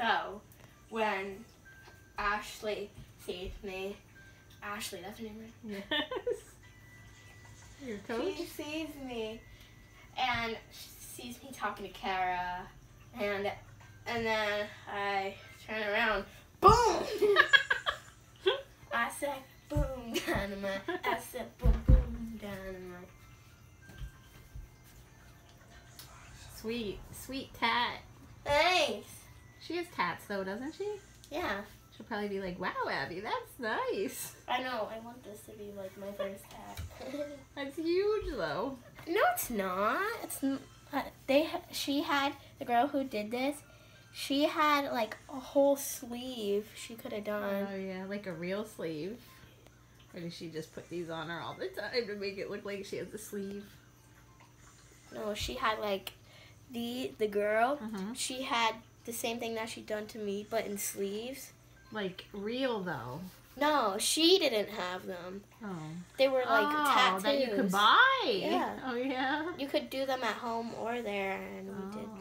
So, when Ashley sees me, Ashley, that's her name, right? Yes. Your coach? She sees me and she sees me talking to Kara and and then I turn around, boom! I said boom dynamite. I said boom boom dynamite. Sweet, sweet tat. Thanks. She has tats though, doesn't she? Yeah, She'll probably be like, "Wow, Abby, that's nice. I know. I want this to be like my first hat. That's huge though." no, it's not. It's n- uh, they. She had the girl who did this. She had like a whole sleeve. She could have done. Oh yeah, like a real sleeve. Or does she just put these on her all the time to make it look like she has a sleeve? No, she had like the the girl. Uh-huh. She had the same thing that she done to me, but in sleeves. Like real though. No, she didn't have them. Oh. They were like oh, tattoos. that you could buy. Yeah. Oh yeah. You could do them at home or there, and we did Oh.